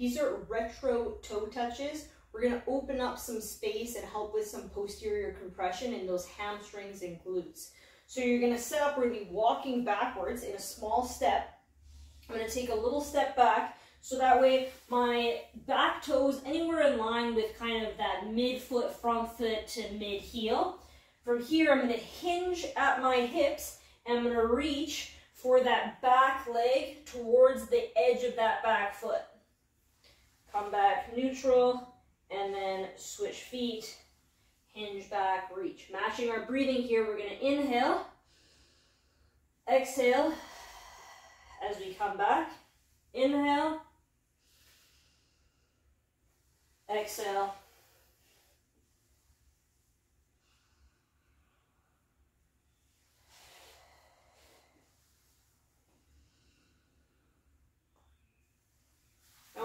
These are retro toe touches. We're gonna open up some space and help with some posterior compression in those hamstrings and glutes. So you're gonna set up we're gonna be walking backwards in a small step. I'm gonna take a little step back so that way my back toes anywhere in line with kind of that mid-foot, front foot to mid-heel. From here, I'm gonna hinge at my hips and I'm gonna reach for that back leg towards the edge of that back foot. Come back neutral and then switch feet, hinge back, reach. Matching our breathing here, we're gonna inhale, exhale as we come back. Inhale, exhale.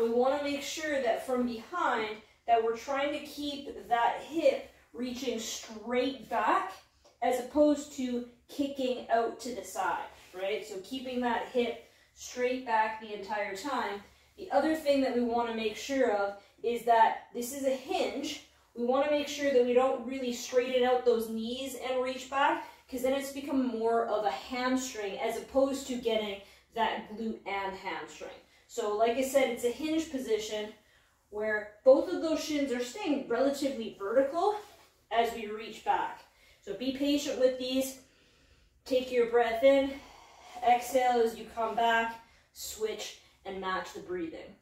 We want to make sure that from behind that we're trying to keep that hip reaching straight back as opposed to kicking out to the side, right? So keeping that hip straight back the entire time. The other thing that we want to make sure of is that this is a hinge. We want to make sure that we don't really straighten out those knees and reach back because then it's become more of a hamstring as opposed to getting that glute and hamstring. So like I said, it's a hinge position where both of those shins are staying relatively vertical as we reach back. So be patient with these. Take your breath in, exhale as you come back, switch and match the breathing.